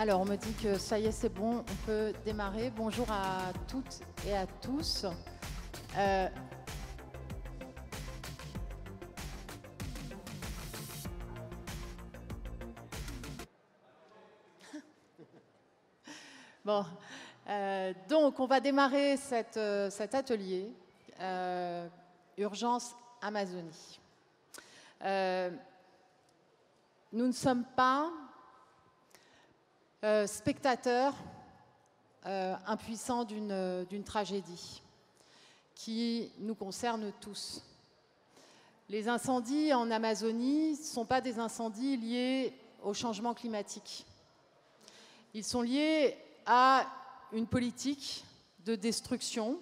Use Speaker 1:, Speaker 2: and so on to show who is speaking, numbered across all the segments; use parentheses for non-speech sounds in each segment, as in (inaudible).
Speaker 1: Alors, on me dit que ça y est, c'est bon, on peut démarrer. Bonjour à toutes et à tous. Euh, (laughs) Bon, euh, donc on va démarrer euh, cet atelier Urgence Amazonie. nous ne sommes pas euh, spectateur euh, impuissant d'une tragédie qui nous concerne tous. Les incendies en Amazonie ne sont pas des incendies liés au changement climatique. Ils sont liés à une politique de destruction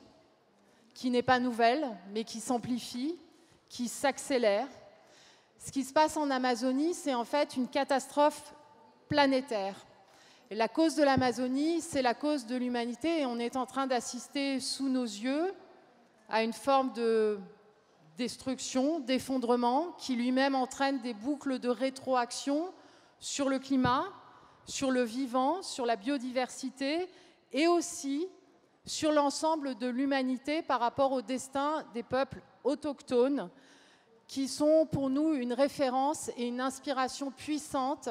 Speaker 1: qui n'est pas nouvelle, mais qui s'amplifie, qui s'accélère. Ce qui se passe en Amazonie, c'est en fait une catastrophe planétaire la cause de l'Amazonie, c'est la cause de l'humanité et on est en train d'assister sous nos yeux à une forme de destruction, d'effondrement qui lui-même entraîne des boucles de rétroaction sur le climat, sur le vivant, sur la biodiversité et aussi sur l'ensemble de l'humanité par rapport au destin des peuples autochtones qui sont pour nous une référence et une inspiration puissante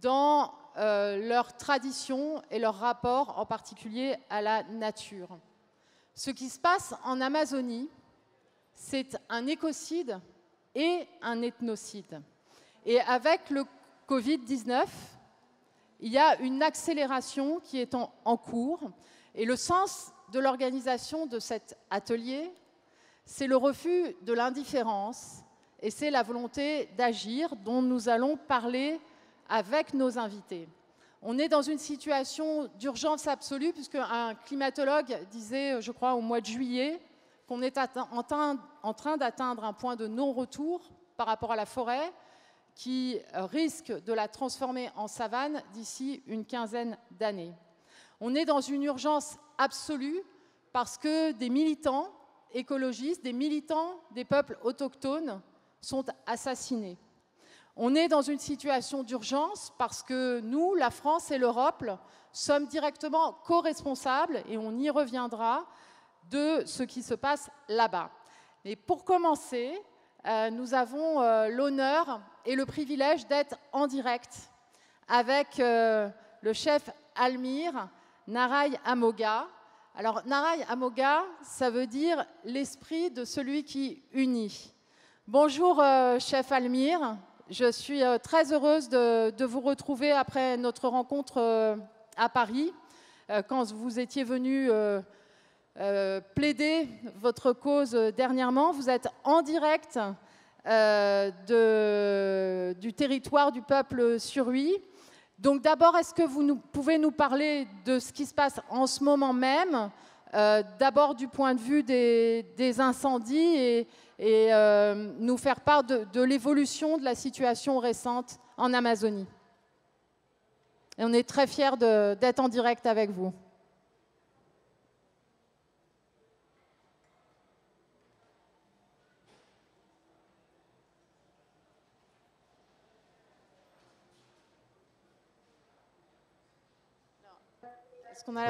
Speaker 1: dans euh, leur tradition et leur rapport en particulier à la nature. Ce qui se passe en Amazonie, c'est un écocide et un ethnocide. Et avec le Covid-19, il y a une accélération qui est en, en cours. Et le sens de l'organisation de cet atelier, c'est le refus de l'indifférence et c'est la volonté d'agir dont nous allons parler avec nos invités. On est dans une situation d'urgence absolue, puisque un climatologue disait, je crois, au mois de juillet, qu'on est en train d'atteindre un point de non-retour par rapport à la forêt, qui risque de la transformer en savane d'ici une quinzaine d'années. On est dans une urgence absolue parce que des militants écologistes, des militants des peuples autochtones sont assassinés. On est dans une situation d'urgence parce que nous, la France et l'Europe, sommes directement co-responsables, et on y reviendra, de ce qui se passe là-bas. Mais pour commencer, euh, nous avons euh, l'honneur et le privilège d'être en direct avec euh, le chef Almir Naray Amoga. Alors, Naray Amoga, ça veut dire l'esprit de celui qui unit. Bonjour, chef Almir. Je suis euh, très heureuse de, vous retrouver après notre rencontre euh, à Paris, euh, quand vous étiez venu plaider votre cause dernièrement. Vous êtes en direct du territoire du peuple surui. Donc d'abord, est-ce que vous pouvez nous parler de ce qui se passe en ce moment même D'abord du point de vue des, incendies et, euh, nous faire part de, l'évolution de la situation récente en Amazonie. Et on est très fiers d'être en direct avec vous.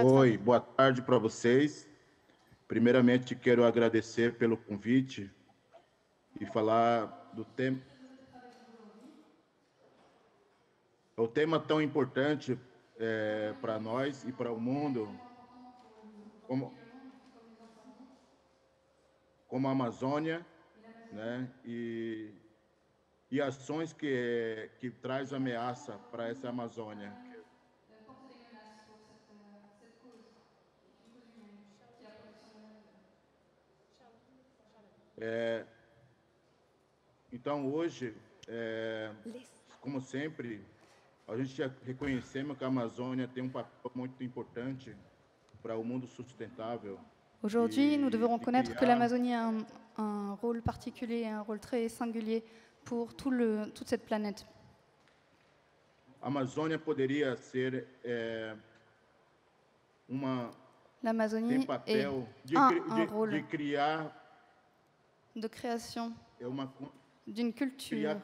Speaker 2: Oi, boa tarde para vocês. Primeiramente, quero agradecer pelo convite e falar do tema. É um tema tão importante é, para nós e para o mundo, como, como a Amazônia, né? E, e ações que, que traz ameaça para essa Amazônia. É, Então, hoje, é, como sempre, a gente já reconhecemos que a Amazônia tem um papel muito importante para o mundo sustentável.
Speaker 3: Aujourd'hui, nous devons reconnaître que l'Amazonie a un, un, rôle particulier, un rôle très singulier pour tout le, toute cette planète.
Speaker 2: A Amazônia poderia ser é, uma
Speaker 3: L'Amazonie est
Speaker 2: papel de,
Speaker 3: un,
Speaker 2: de,
Speaker 3: un rôle
Speaker 2: de criar
Speaker 3: de création d'une culture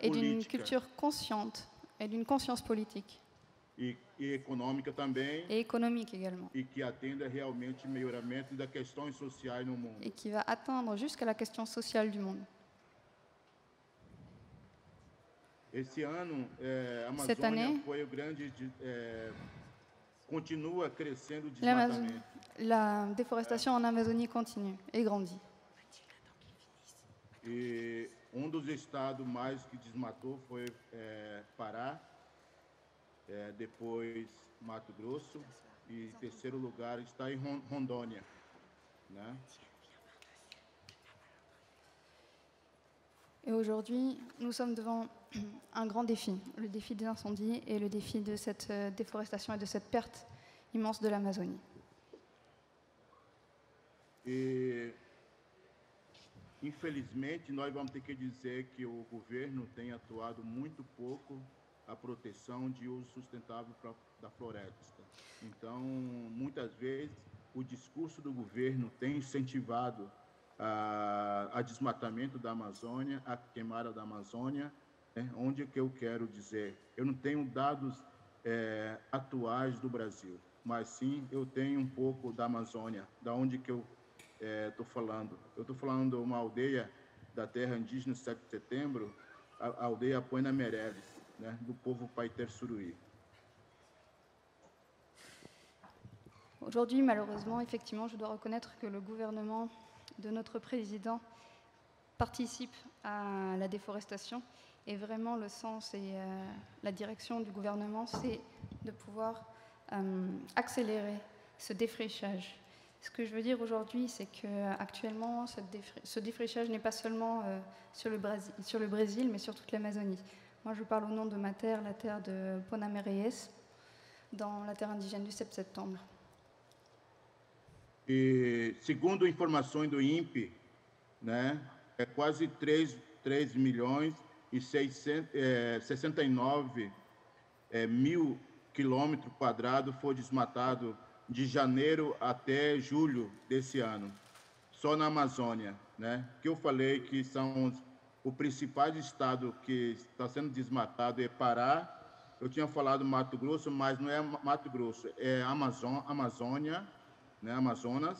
Speaker 3: et d'une culture consciente et d'une conscience politique.
Speaker 2: e, e econômica também,
Speaker 3: et économique également,
Speaker 2: e que atenda realmente melhoramento das questões sociais no mundo.
Speaker 3: et qui va atteindre jusqu'à la question sociale du monde.
Speaker 2: Esse ano, é, a
Speaker 3: Cette
Speaker 2: Amazônia
Speaker 3: année-
Speaker 2: foi o grande, de- é, continua crescendo o desmatamento.
Speaker 3: La déforestation en Amazonie continue et grandit.
Speaker 2: E um dos estados mais que desmatou foi é, Pará, é, depois Mato Grosso e em terceiro lugar está em Ron- Rondônia, né?
Speaker 3: Et aujourd'hui, nous sommes devant un grand défi, le défi des incendies et le défi de cette euh, déforestation et de cette perte immense de l'Amazonie.
Speaker 2: E infelizmente nós vamos ter que dizer que o governo tem atuado muito pouco a proteção de uso sustentável pra- da floresta. Então, muitas vezes o discurso do governo tem incentivado a, a desmatamento da Amazônia, a queimada da Amazônia. Né? Onde que eu quero dizer? Eu não tenho dados eh, atuais do Brasil, mas sim eu tenho um pouco da Amazônia, da onde que eu estou falando. Eu estou falando de uma aldeia da terra indígena 7 de setembro, a, a aldeia Poina Meirelles, né, do povo Paiter Suruí.
Speaker 3: Aujourd'hui, malheureusement, effectivement, je dois reconnaître que le gouvernement de notre président participe à la déforestation. Et vraiment, le sens et euh, la direction du gouvernement, c'est de pouvoir euh, accélérer ce défrichage. Ce que je veux dire aujourd'hui, c'est qu'actuellement, ce défrichage n'est pas seulement euh, sur, le Brésil, mais sur toute l'Amazonie. Moi, je parle au nom de ma terre, la terre de Ponamereyes, dans la terre indigène du 7 septembre.
Speaker 2: E segundo informações do INPE, né, é quase 3, 3 milhões e 600, é, 69 é, mil de janeiro até julho desse ano, só na Amazônia, né? Que eu falei que são os, o principais estado que está sendo desmatado é Pará. Eu tinha falado Mato Grosso, mas não é Mato Grosso, é Amazon, Amazônia, né? Amazonas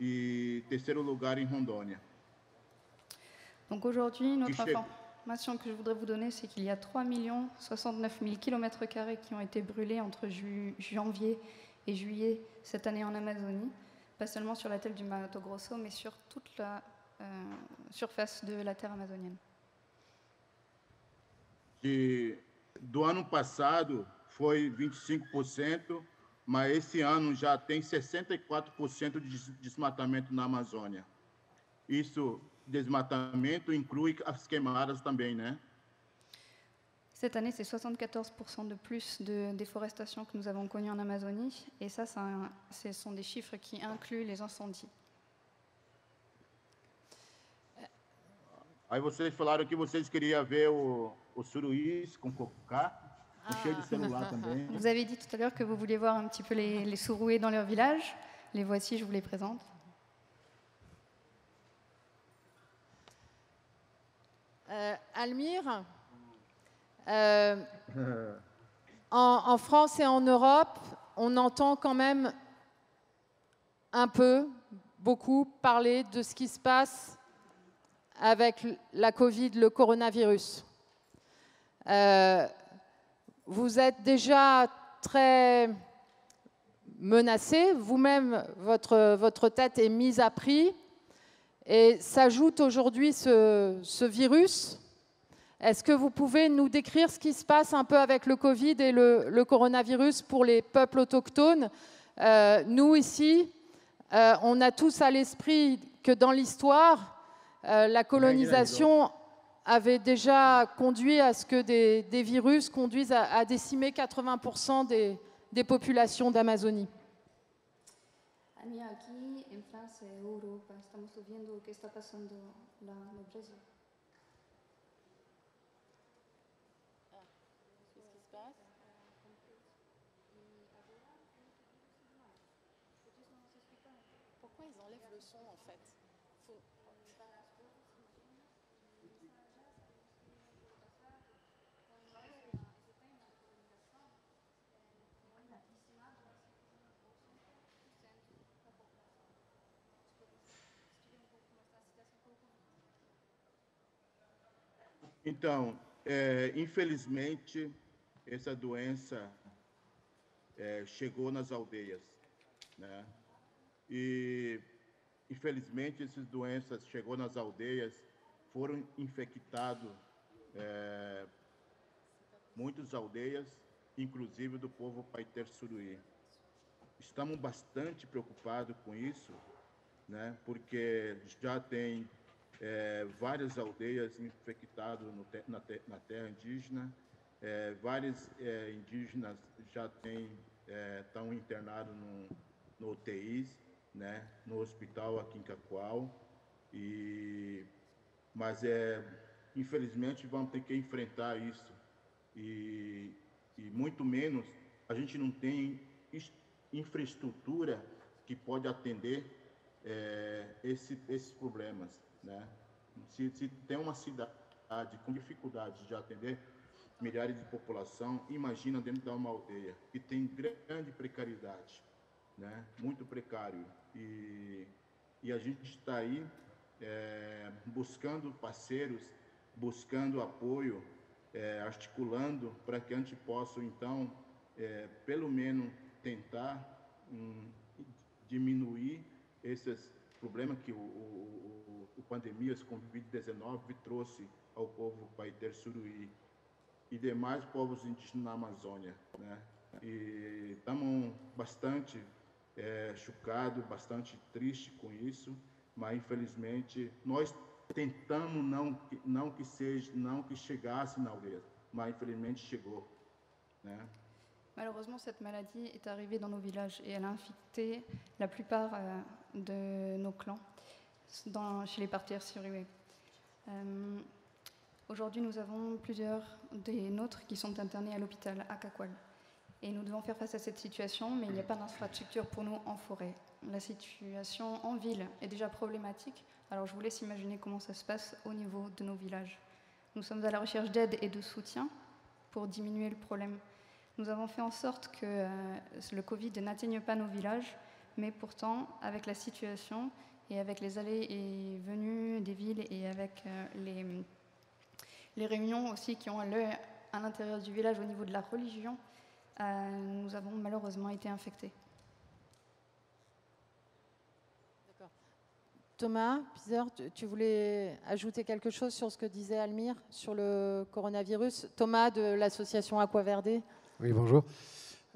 Speaker 2: e terceiro lugar em Rondônia.
Speaker 3: Donc aujourd'hui, notre
Speaker 2: Michel.
Speaker 3: information que je voudrais vous donner, c'est qu'il y a 3 69 000 km qui ont été brûlés entre janvier et juillet cette année en Amazonie, pas seulement sur la tête du Mato Grosso, mais sur toute la euh, surface de la terre amazonienne.
Speaker 2: De, do ano passado foi 25%, mas esse ano já tem 64% de des- desmatamento na Amazônia. Isso, desmatamento, inclui as queimadas também, né?
Speaker 3: Cette année, c'est 74% de plus de déforestation que nous avons connue en Amazonie, et ça, c'est un- ce sont des chiffres qui incluent les incendies.
Speaker 2: Aí vocês falaram que vocês queriam ver o, o suruís com cocá,
Speaker 1: Ah.
Speaker 2: cheio de celular também.
Speaker 3: Vous avez dit tout à l'heure que vous vouliez voir un petit peu les, les Souroués dans leur village. Les voici, je vous les présente.
Speaker 1: Euh, Almire, euh, en, France et en Europe, on entend quand même un peu, beaucoup parler de ce qui se passe avec la Covid, le coronavirus. Euh, vous êtes déjà très menacé, vous-même, votre, votre tête est mise à prix. Et s'ajoute aujourd'hui ce, ce virus. Est-ce que vous pouvez nous décrire ce qui se passe un peu avec le Covid et le, le coronavirus pour les peuples autochtones? Euh, Nous, ici, euh, on a tous à l'esprit que dans l'histoire, euh, la colonisation avait déjà conduit à ce que des, des virus conduisent à, à décimer 80% des, des populations d'Amazonie.
Speaker 2: Então, é, infelizmente, essa doença é, chegou nas aldeias, né? E infelizmente essas doenças chegou nas aldeias, foram infectados é, muitas aldeias, inclusive do povo Paiter Suruí. Estamos bastante preocupados com isso, né? Porque já tem é, várias aldeias infectadas na, te, na, terra indígena, é, vários é, indígenas já têm estão é, internados no, no UTIs, né, no hospital aqui em Cacoal, e mas é infelizmente vamos ter que enfrentar isso. E, e muito menos a gente não tem infraestrutura que pode atender é, esse, esses problemas, né? Se, se tem uma cidade com dificuldade de atender milhares de população, imagina dentro de uma aldeia que tem grande precariedade, né? Muito precário e, e a gente está aí é, buscando parceiros, buscando apoio, é, articulando para que a gente possa então, é, pelo menos tentar um, diminuir esses problemas que o, o, o pandemia, esse Covid-19 trouxe ao povo Paiter Suruí e demais povos indígenas na Amazônia, né? E estamos bastante é, chocados, bastante tristes com isso, mas infelizmente nós tentamos não não que seja não que chegasse na aldeia, mas infelizmente chegou, né?
Speaker 3: Malheureusement, cette maladie est arrivée dans nos villages et elle a infecté la plupart euh, de nos clans chez les parterres surués. Euh, Aujourd'hui, nous avons plusieurs des nôtres qui sont internés à l'hôpital à Kakwal. Et nous devons faire face à cette situation, mais il n'y a pas d'infrastructure pour nous en forêt. La situation en ville est déjà problématique, alors je vous laisse imaginer comment ça se passe au niveau de nos villages. Nous sommes à la recherche d'aide et de soutien pour diminuer le problème. Nous avons fait en sorte que euh, le Covid n'atteigne pas nos villages, mais pourtant, avec la situation et avec les allées et venues des villes et avec euh, les les réunions aussi qui ont lieu à l'intérieur du village au niveau de la religion, euh, nous avons malheureusement été infectés.
Speaker 1: Thomas, tu voulais ajouter quelque chose sur ce que disait Almire sur le coronavirus? Thomas de l'association Aquaverde
Speaker 4: Oui, bonjour.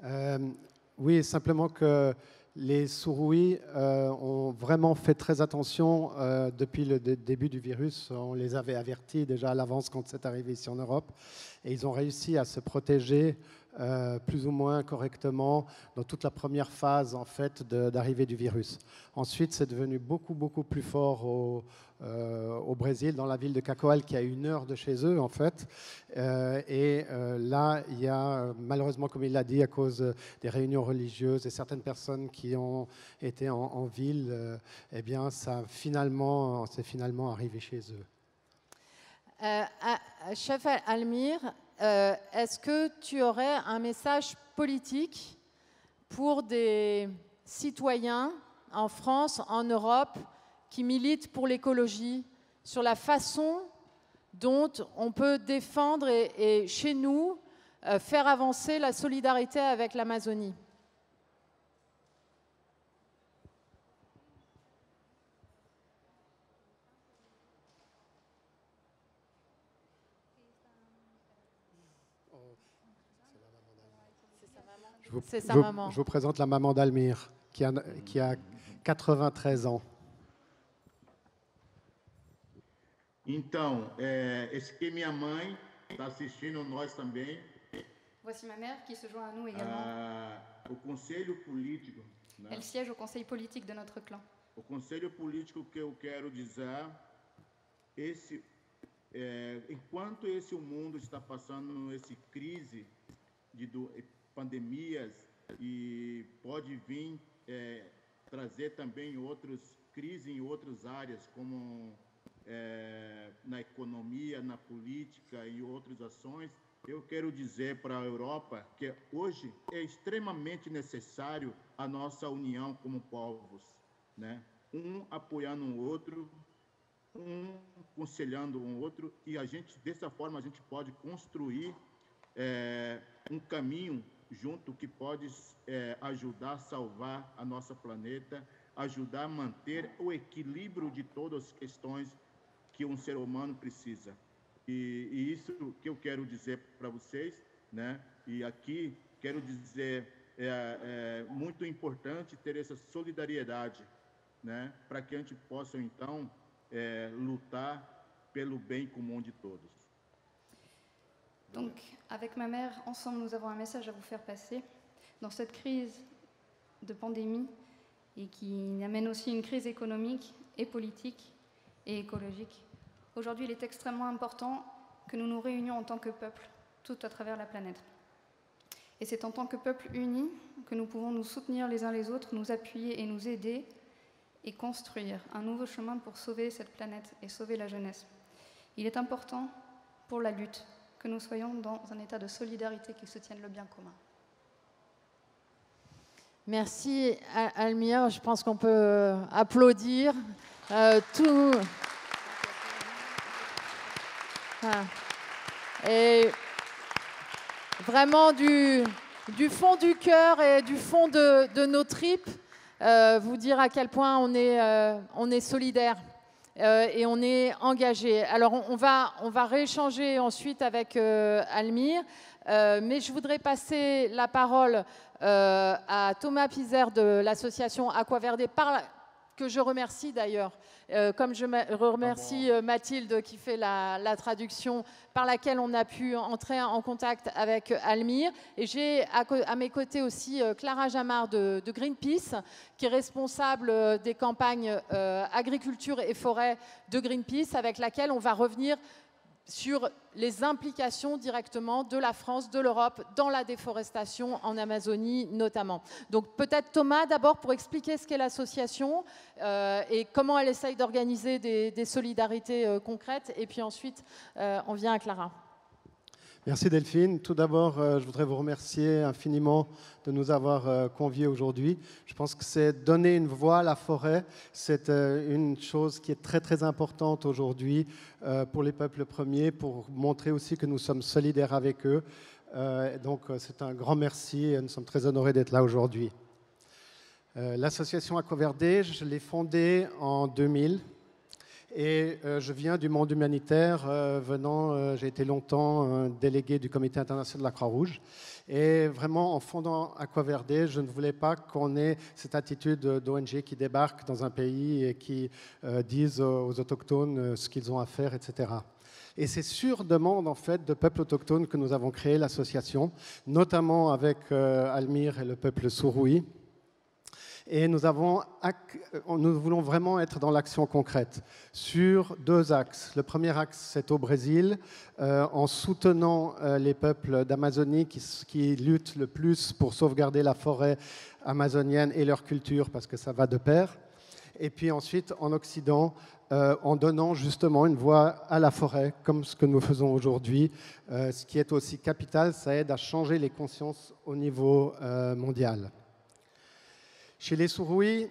Speaker 4: Euh, oui, simplement que les Sourouis euh, ont vraiment fait très attention euh, depuis le début du virus. On les avait avertis déjà à l'avance quand c'est arrivé ici en Europe. Et ils ont réussi à se protéger euh, plus ou moins correctement dans toute la première phase en fait d'arrivée du virus. Ensuite, c'est devenu beaucoup beaucoup plus fort au, euh, au, Brésil, dans la ville de Cacoal, qui a une heure de chez eux en fait. Euh, et là, il y a malheureusement, comme il l'a dit, à cause des réunions religieuses et certaines personnes qui ont été en, ville, eh bien, ça finalement, c'est finalement arrivé chez eux.
Speaker 1: chef Almir, euh, est-ce que tu aurais un message politique pour des citoyens en France, en Europe, qui militent pour l'écologie, sur la façon dont on peut défendre et, chez nous euh, faire avancer la solidarité avec l'Amazonie?
Speaker 4: C'est sa maman. Je vous présente la maman d'Almir, qui a, qui a 93 ans.
Speaker 2: Então, é, esse é minha mãe, está assistindo nós também.
Speaker 3: Voici ma mère qui se joint à nous également.
Speaker 2: Ah, o conselho político.
Speaker 3: Né? Elle siège au conseil politique de notre clan.
Speaker 2: O conselho político que eu quero dizer, esse, é, enquanto esse mundo está passando essa crise de do, pandemias e pode vir é, trazer também outras crises em outras áreas, como é, na economia, na política e outras ações. Eu quero dizer para a Europa que hoje é extremamente necessário a nossa união como povos, né? Um apoiando o outro um aconselhando um outro e a gente dessa forma a gente pode construir é, um caminho junto que pode é, ajudar a salvar a nossa planeta, ajudar a manter o equilíbrio de todas as questões que um ser humano precisa. E, e isso que eu quero dizer para vocês, né? E aqui quero dizer é, é muito importante ter essa solidariedade, né? Para que a gente possa então é, lutar pelo bem comum de todos.
Speaker 3: Donc, avec ma mère, ensemble, nous avons un message à vous faire passer. Dans cette crise de pandémie, et qui amène aussi une crise économique et politique et écologique, aujourd'hui, il est extrêmement important que nous nous réunions en tant que peuple, tout à travers la planète. Et c'est en tant que peuple uni que nous pouvons nous soutenir les uns les autres, nous appuyer et nous aider et construire un nouveau chemin pour sauver cette planète et sauver la jeunesse. Il est important pour la lutte que nous soyons dans un état de solidarité qui se tienne le bien commun.
Speaker 1: Merci Almir, je pense qu'on peut applaudir euh, tout. Ah. Et vraiment du, fond du cœur et du fond de, nos tripes, euh, vous dire à quel point on est, euh, on est solidaire. Euh, et on est engagé. Alors on, va, on va rééchanger ensuite avec euh, Almire, euh, mais je voudrais passer la parole à Thomas Pizer de l'association Aquaverde, par que je remercie d'ailleurs euh, comme je remercie ah euh, Mathilde qui fait la, traduction par laquelle on a pu entrer en contact avec Almire. Et j'ai à, mes côtés aussi euh, Clara Jamard de, Greenpeace, qui est responsable des campagnes agriculture et forêt de Greenpeace, avec laquelle on va revenir sur les implications directement de la France, de l'Europe dans la déforestation en Amazonie notamment. Donc peut-être Thomas d'abord pour expliquer ce qu'est l'association euh, et comment elle essaye d'organiser des, solidarités euh, concrètes et puis ensuite euh, on vient à Clara.
Speaker 4: Merci Delphine. Tout d'abord, euh, je voudrais vous remercier infiniment de nous avoir euh, conviés aujourd'hui. Je pense que c'est donner une voix à la forêt. C'est euh, une chose qui est très très importante aujourd'hui pour les peuples premiers, pour montrer aussi que nous sommes solidaires avec eux. Donc c'est un grand merci et nous sommes très honorés d'être là aujourd'hui. L'association Aquaverde, je l'ai fondée en 2000 et euh, je viens du monde humanitaire, euh, venant, euh, j'ai été longtemps délégué du Comité international de la Croix-Rouge. Et vraiment, en fondant Aquaverde, je ne voulais pas qu'on ait cette attitude d'ONG qui débarquent dans un pays et qui disent aux autochtones ce qu'ils ont à faire, etc. Et c'est sur demande en fait de peuples autochtones que nous avons créé l'association, notamment avec Almir et le peuple Souroui. Et nous, avons, nous voulons vraiment être dans l'action concrète sur deux axes. Le premier axe, c'est au Brésil, euh, en soutenant euh, les peuples d'Amazonie qui, luttent le plus pour sauvegarder la forêt amazonienne et leur culture, parce que ça va de pair. Et puis ensuite, en Occident, euh, en donnant justement une voix à la forêt, comme ce que nous faisons aujourd'hui. ce qui est aussi capital, ça aide à changer les consciences au niveau mondial. Chez les Sourouis,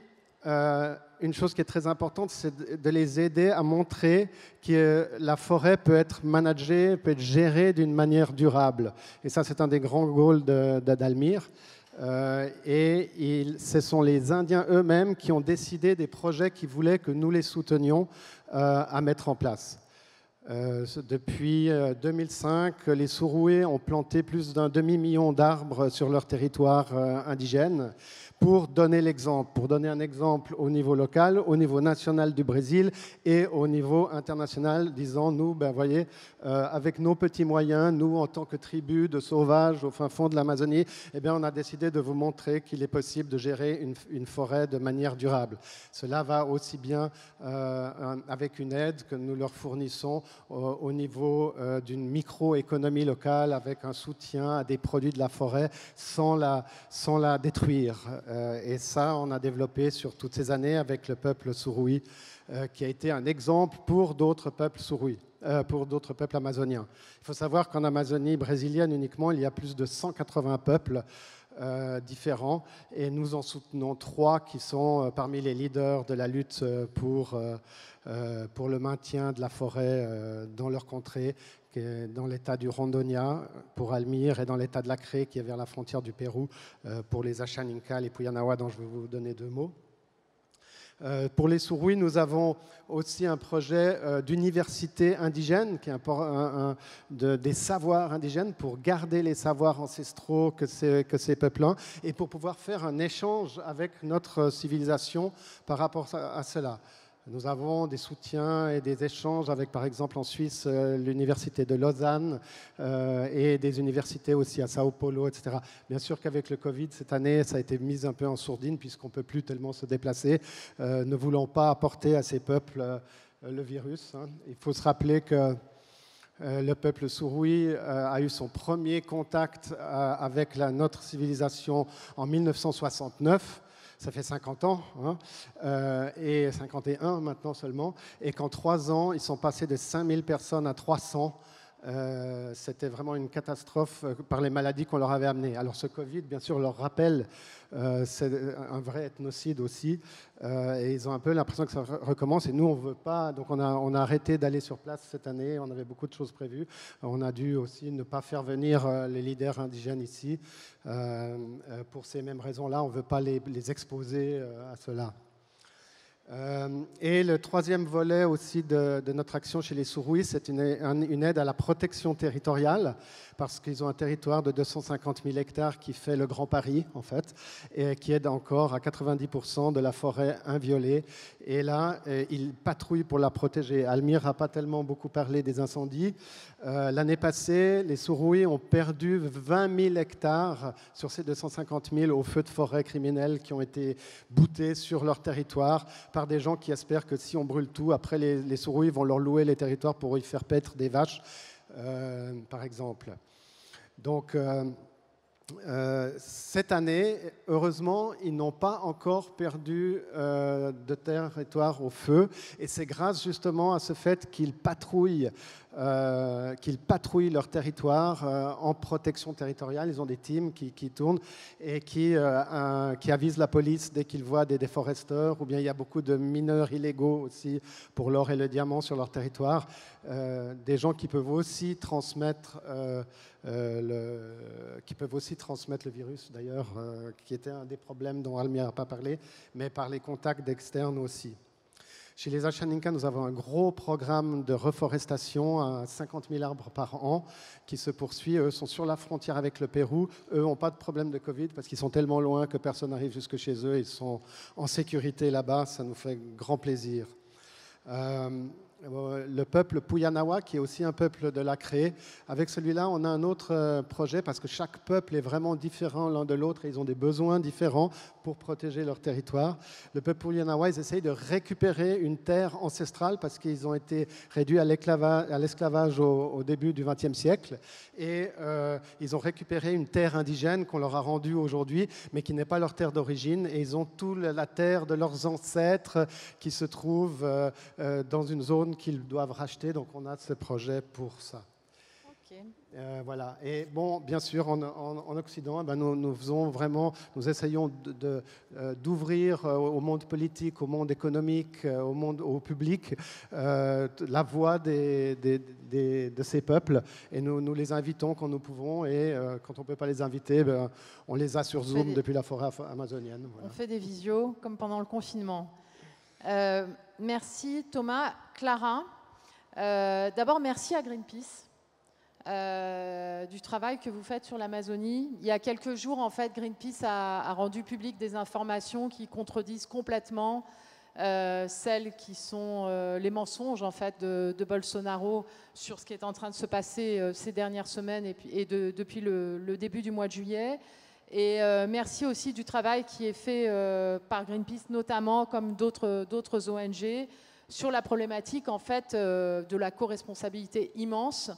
Speaker 4: euh, une chose qui est très importante, c'est de les aider à montrer que la forêt peut être managée, peut être gérée d'une manière durable. Et ça, c'est un des grands goals d'Adalmir. Euh, et ce sont les Indiens eux-mêmes qui ont décidé des projets qui voulaient que nous les soutenions euh, à mettre en place. depuis 2005, les Souroués ont planté plus d'un demi-million d'arbres sur leur territoire indigène pour donner l'exemple, pour donner un exemple au niveau local, au niveau national du Brésil et au niveau international, disant, nous, ben, voyez, euh, avec nos petits moyens, nous, en tant que tribu de sauvages au fin fond de l'Amazonie, eh bien, on a décidé de vous montrer qu'il est possible de gérer une, forêt de manière durable. Cela va aussi bien euh, avec une aide que nous leur fournissons au, niveau euh, d'une microéconomie locale, avec un soutien à des produits de la forêt sans la, sans la détruire. Euh, et ça, on a développé sur toutes ces années avec le peuple Souroui, euh, qui a été un exemple pour d'autres peuples euh, pour d'autres peuples amazoniens. Il faut savoir qu'en Amazonie brésilienne uniquement, il y a plus de 180 peuples. différents et nous en soutenons trois qui sont parmi les leaders de la lutte pour, pour le maintien de la forêt dans leur contrée, dans l'état du Rondonia pour Almir et dans l'état de la Cré qui est vers la frontière du Pérou pour les Achaninka, les Puyanawa dont je vais vous donner deux mots. Euh, pour les Sourouis, nous avons aussi un projet euh, d'université indigène, qui est un, des savoirs indigènes, pour garder les savoirs ancestraux que ces, que ces peuples ont, et pour pouvoir faire un échange avec notre civilisation par rapport à cela. Nous avons des soutiens et des échanges avec, par exemple, en Suisse, euh, l'université de Lausanne euh, et des universités aussi à Sao Paulo, etc. Bien sûr qu'avec le Covid, cette année, ça a été mis un peu en sourdine puisqu'on ne peut plus tellement se déplacer, euh, ne voulant pas apporter à ces peuples le virus. Hein. Il faut se rappeler que le peuple souroui a eu son premier contact avec notre civilisation en 1969 ça fait 50 ans, hein, euh, et 51 maintenant seulement, et qu'en trois ans, ils sont passés de 5000 personnes à 300 euh, c'était vraiment une catastrophe euh, par les maladies qu'on leur avait amenées. Alors ce Covid, bien sûr, leur rappelle, euh, c'est un vrai ethnocide aussi, et ils ont un peu l'impression que ça recommence, et nous, on ne veut pas, donc on a, arrêté d'aller sur place cette année, on avait beaucoup de choses prévues, on a dû aussi ne pas faire venir les leaders indigènes ici, pour ces mêmes raisons-là, on ne veut pas les exposer à cela. Euh, et le troisième volet aussi de, notre action chez les Sourouis, c'est une, une, aide à la protection territoriale, parce qu'ils ont un territoire de 250 000 hectares qui fait le Grand Paris, en fait, et qui aide encore à 90% de la forêt inviolée. Et là, euh, ils patrouillent pour la protéger. Almir n'a pas tellement beaucoup parlé des incendies. Euh, l'année passée, les Sourouis ont perdu 20 000 hectares sur ces 250 000 au feu de forêt criminels qui ont été boutés sur leur territoire par des gens qui espèrent que si on brûle tout, après les, les vont leur louer les territoires pour y faire paître des vaches, euh, par exemple. Donc, euh, cette année, heureusement, ils n'ont pas encore perdu euh, de territoire au feu. Et c'est grâce justement à ce fait qu'ils patrouillent, euh, qu'ils patrouillent leur territoire en protection territoriale. Ils ont des teams qui, tournent et qui, qui, avisent la police dès qu'ils voient des déforesteurs. Ou bien il y a beaucoup de mineurs illégaux aussi pour l'or et le diamant sur leur territoire. des gens qui peuvent aussi transmettre euh, le, qui peuvent aussi transmettre le virus, d'ailleurs, euh, qui était un des problèmes dont Almir n'a pas parlé, mais par les contacts externes aussi. Chez les Achaninka, nous avons un gros programme de reforestation à 50 000 arbres par an qui se poursuit. Eux sont sur la frontière avec le Pérou. Eux n'ont pas de problème de Covid parce qu'ils sont tellement loin que personne n'arrive jusque chez eux. Ils sont en sécurité là-bas. Ça nous fait grand plaisir. Euh, le peuple Puyanawa, qui est aussi un peuple de la Cré. Avec celui-là, on a un autre euh, projet parce que chaque peuple est vraiment différent l'un de l'autre et ils ont des besoins différents pour protéger leur territoire. Le peuple Puyanawa, ils essayent de récupérer une terre ancestrale parce qu'ils ont été réduits à l'esclavage au, début du XXe siècle et euh, ils ont récupéré une terre indigène qu'on leur a rendue aujourd'hui, mais qui n'est pas leur terre d'origine et ils ont toute la terre de leurs ancêtres qui se trouve dans une zone qu'ils doivent racheter. Donc on a ce projet pour ça. Euh, voilà. Et bon, bien sûr, en, Occident, eh ben, nous, faisons vraiment, nous essayons d'ouvrir de, euh, au monde politique, au monde économique, euh, au monde, au public, la voix des, de ces peuples. Et nous, nous, les invitons quand nous pouvons. Et quand on ne peut pas les inviter, ben, on les a sur Zoom depuis la forêt amazonienne.
Speaker 1: On fait des visios, comme pendant le confinement. Merci Thomas. Clara, euh, d'abord merci à Greenpeace euh, du travail que vous faites sur l'Amazonie. Il y a quelques jours, en fait, Greenpeace a, rendu public des informations qui contredisent complètement euh, celles qui sont les mensonges en fait de, Bolsonaro sur ce qui est en train de se passer ces dernières semaines et depuis le, début du mois de juillet. Et euh, merci aussi du travail qui est fait euh, par Greenpeace, notamment comme d'autres ONG, sur la problématique en fait euh, de la co-responsabilité immense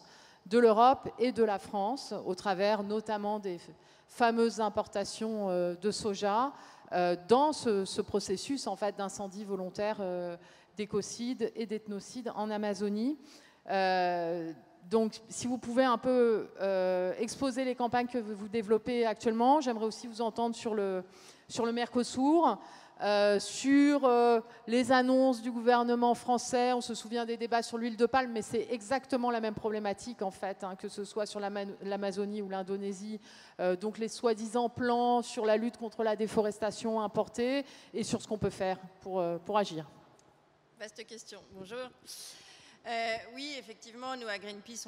Speaker 1: de l'Europe et de la France, au travers notamment des fameuses importations de soja, dans ce, processus en fait d'incendie volontaire d'écocide et d'ethnocide en Amazonie. Donc, si vous pouvez un peu exposer les campagnes que vous développez actuellement, j'aimerais aussi vous entendre sur le, sur le Mercosur, euh, sur euh, les annonces du gouvernement français. On se souvient des débats sur l'huile de palme, mais c'est exactement la même problématique en fait, hein, que ce soit sur l'Amazonie ou l'Indonésie. Euh, donc les soi-disant plans sur la lutte contre la déforestation importée et sur ce qu'on peut faire pour, pour agir.
Speaker 5: Vaste question. Bonjour. Oui, effectivement, nous à Greenpeace,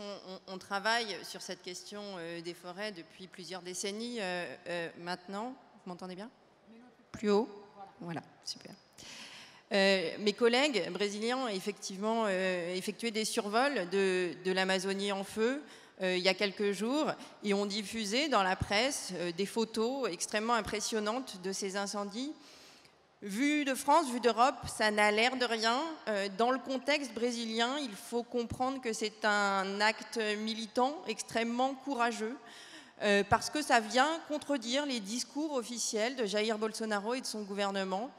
Speaker 5: on, travaille sur cette question des forêts depuis plusieurs décennies maintenant. Vous m'entendez bien? Plus haut? Voilà, super. Euh, mes collègues brésiliens ont effectivement euh, effectué des survols de, l'Amazonie en feu euh, il y a quelques jours et ont diffusé dans la presse des photos extrêmement impressionnantes de ces incendies. Vu de France, vu d'Europe, ça n'a l'air de rien. dans le contexte brésilien, il faut comprendre que c'est un acte militant extrêmement courageux. Euh, parce que ça vient contredire les discours officiels de Jair Bolsonaro et de son gouvernement,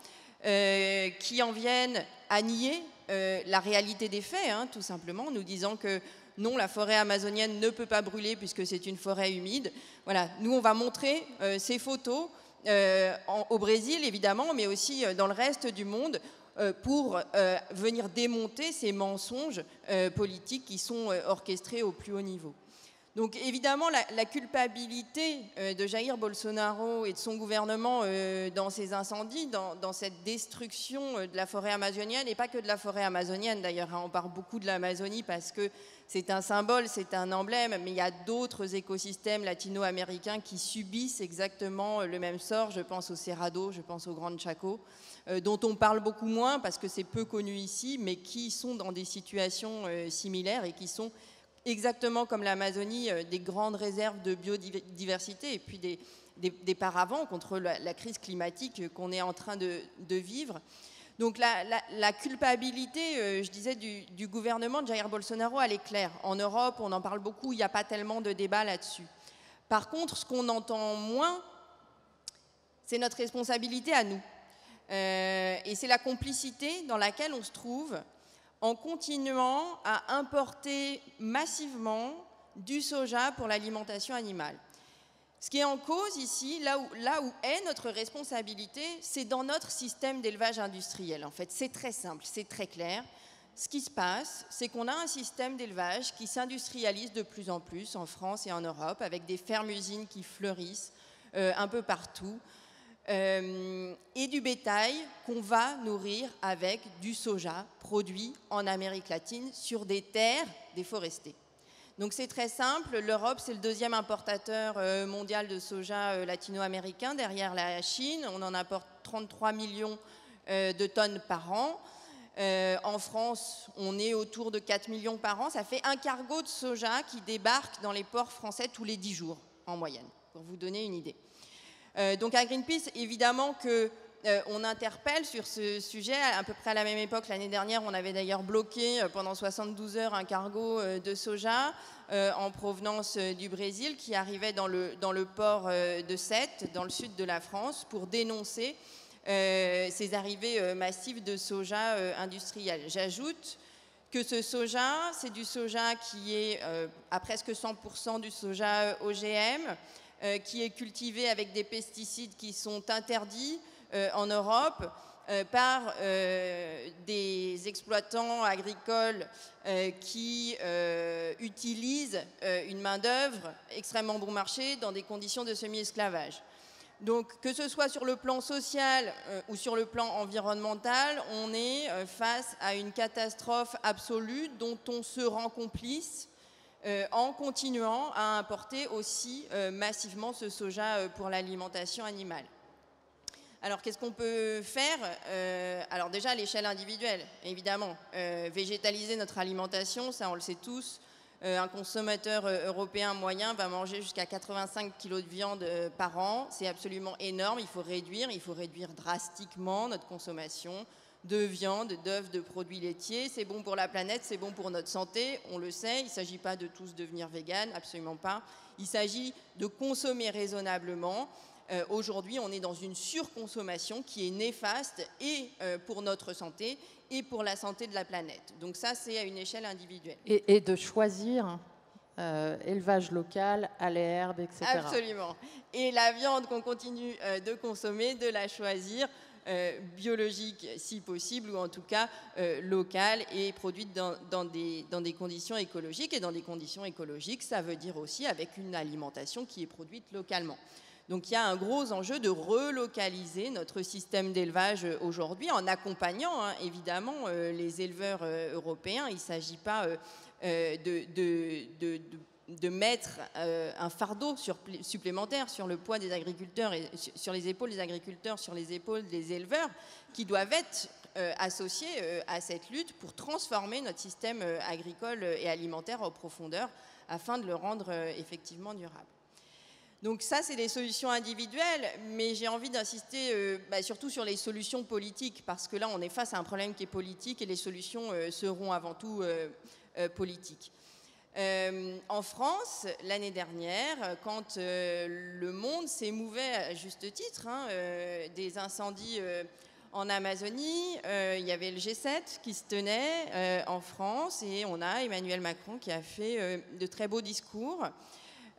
Speaker 5: euh, qui en viennent à nier euh, la réalité des faits, hein, tout simplement, nous disant que non, la forêt amazonienne ne peut pas brûler puisque c'est une forêt humide. Voilà, nous, on va montrer ces photos au Brésil, évidemment, mais aussi dans le reste du monde pour venir démonter ces mensonges politiques qui sont orchestrés au plus haut niveau. Donc évidemment, la, culpabilité euh, de Jair Bolsonaro et de son gouvernement euh, dans ces incendies, dans, cette destruction euh, de la forêt amazonienne, et pas que de la forêt amazonienne d'ailleurs, hein, on parle beaucoup de l'Amazonie parce que c'est un symbole, c'est un emblème, mais il y a d'autres écosystèmes latino-américains qui subissent exactement le même sort. Je pense au Cerrado, je pense au Grand Chaco, dont on parle beaucoup moins parce que c'est peu connu ici, mais qui sont dans des situations similaires et qui sont exactement comme l'Amazonie, euh, des grandes réserves de biodiversité et puis des, paravents contre la, crise climatique qu'on est en train de, vivre. Donc la, culpabilité, euh, je disais, du, gouvernement de Jair Bolsonaro, elle est claire. En Europe, on en parle beaucoup, il n'y a pas tellement de débat là-dessus. Par contre, ce qu'on entend moins, c'est notre responsabilité à nous. Euh, et c'est la complicité dans laquelle on se trouve en continuant à importer massivement du soja pour l'alimentation animale. Ce qui est en cause ici, là où, est notre responsabilité, c'est dans notre système d'élevage industriel. En fait, c'est très simple, c'est très clair. Ce qui se passe, c'est qu'on a un système d'élevage qui s'industrialise de plus en plus en France et en Europe, avec des fermes-usines qui fleurissent euh, un peu partout, euh, et du bétail qu'on va nourrir avec du soja produit en Amérique latine sur des terres déforestées. Donc c'est très simple, l'Europe c'est le deuxième importateur euh, mondial de soja euh, latino-américain derrière la Chine, on en apporte 33 millions de tonnes par an. en France, on est autour de 4 millions par an. Ça fait un cargo de soja qui débarque dans les ports français tous les 10 jours en moyenne, pour vous donner une idée. Euh, donc à Greenpeace, évidemment que euh, on interpelle sur ce sujet. À peu près à la même époque, l'année dernière, on avait d'ailleurs bloqué euh, pendant 72 heures un cargo de soja en provenance du Brésil qui arrivait dans le, dans le port de Sète, dans le sud de la France, pour dénoncer ces arrivées massives de soja industriel. J'ajoute que ce soja, c'est du soja qui est à presque 100% du soja OGM. Euh, qui est cultivé avec des pesticides qui sont interdits euh, en Europe euh, par des exploitants agricoles qui utilisent une main-d'œuvre extrêmement bon marché dans des conditions de semi-esclavage. Donc, que ce soit sur le plan social ou sur le plan environnemental, on est face à une catastrophe absolue dont on se rend complice euh, en continuant à importer aussi euh, massivement ce soja euh, pour l'alimentation animale. Alors qu'est-ce qu'on peut faire Alors déjà à l'échelle individuelle, évidemment, végétaliser notre alimentation, ça on le sait tous. un consommateur européen moyen va manger jusqu'à 85 kg de viande par an. C'est absolument énorme. Il faut réduire, il faut réduire drastiquement notre consommation de viande, d'œufs, de produits laitiers. C'est bon pour la planète, c'est bon pour notre santé, on le sait. Il ne s'agit pas de tous devenir véganes, absolument pas. Il s'agit de consommer raisonnablement. Aujourd'hui, on est dans une surconsommation qui est néfaste et pour notre santé et pour la santé de la planète. Donc ça, c'est à une échelle individuelle.
Speaker 1: Et, de choisir élevage local, à l'herbe, etc.
Speaker 5: Absolument. Et la viande qu'on continue de consommer, de la choisir euh, biologique si possible, ou en tout cas euh, locale et produite dans, dans, des, dans des conditions écologiques. Et dans des conditions écologiques, ça veut dire aussi avec une alimentation qui est produite localement. Donc il y a un gros enjeu de relocaliser notre système d'élevage aujourd'hui en accompagnant hein, évidemment euh, les éleveurs européens. Il ne s'agit pas de, mettre euh, un fardeau supplémentaire sur le poids des agriculteurs sur les épaules des agriculteurs, sur les épaules des éleveurs, qui doivent être euh, associés euh, à cette lutte pour transformer notre système agricole et alimentaire en profondeur afin de le rendre effectivement durable. Donc ça, c'est des solutions individuelles, mais j'ai envie d'insister bah, surtout sur les solutions politiques, parce que là, on est face à un problème qui est politique et les solutions seront avant tout politiques. Euh, en France, l'année dernière, quand euh, le monde s'émouvait à juste titre hein, euh, des incendies en Amazonie, il y avait le G7 qui se tenait en France et on a Emmanuel Macron qui a fait de très beaux discours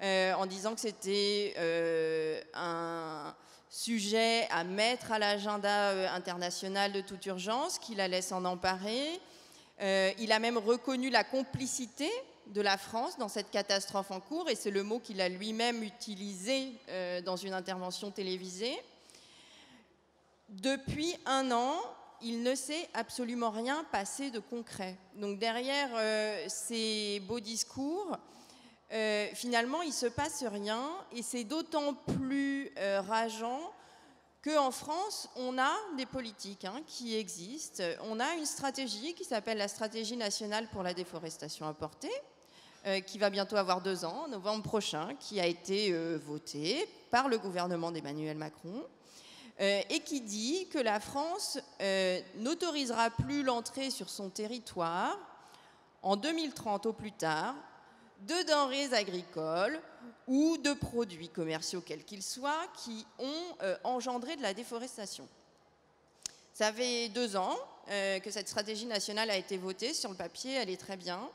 Speaker 5: en disant que c'était un sujet à mettre à l'agenda international de toute urgence, qu'il allait s'en emparer. il a même reconnu la complicité de la France dans cette catastrophe en cours, et c'est le mot qu'il a lui-même utilisé euh, dans une intervention télévisée. Depuis un an, il ne s'est absolument rien passé de concret. Donc derrière euh, ces beaux discours, euh, finalement, il se passe rien, et c'est d'autant plus rageant qu'en France, on a des politiques hein, qui existent. On a une stratégie qui s'appelle la stratégie nationale pour la déforestation apportée, euh, qui va bientôt avoir deux ans, novembre prochain, qui a été euh, voté par le gouvernement d'Emmanuel Macron. Euh, et qui dit que la France n'autorisera plus l'entrée sur son territoire en 2030 au plus tard de denrées agricoles ou de produits commerciaux quels qu'ils soient qui ont engendré de la déforestation. Ça fait deux ans que cette stratégie nationale a été votée sur le papier, elle est très bien.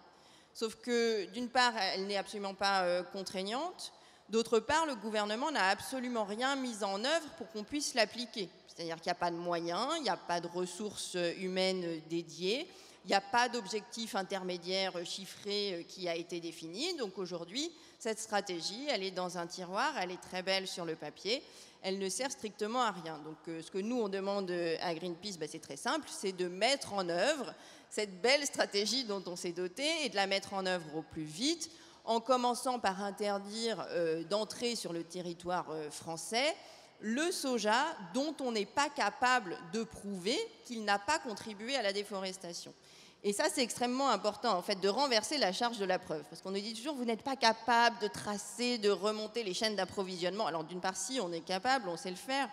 Speaker 5: Sauf que d'une part, elle n'est absolument pas euh, contraignante. D'autre part, le gouvernement n'a absolument rien mis en œuvre pour qu'on puisse l'appliquer. C'est-à-dire qu'il n'y a pas de moyens, il n'y a pas de ressources euh, humaines dédiées, il n'y a pas d'objectif intermédiaire chiffré euh, qui a été défini. Donc aujourd'hui, cette stratégie, elle est dans un tiroir, elle est très belle sur le papier, elle ne sert strictement à rien. Donc ce que nous, on demande à Greenpeace, bah, c'est très simple, c'est de mettre en œuvre cette belle stratégie dont on s'est doté et de la mettre en œuvre au plus vite, en commençant par interdire euh, d'entrer sur le territoire euh, français le soja dont on n'est pas capable de prouver qu'il n'a pas contribué à la déforestation. Et ça, c'est extrêmement important, en fait, de renverser la charge de la preuve. Parce qu'on nous dit toujours, vous n'êtes pas capable de tracer, de remonter les chaînes d'approvisionnement. Alors, d'une part, si, on est capable, on sait le faire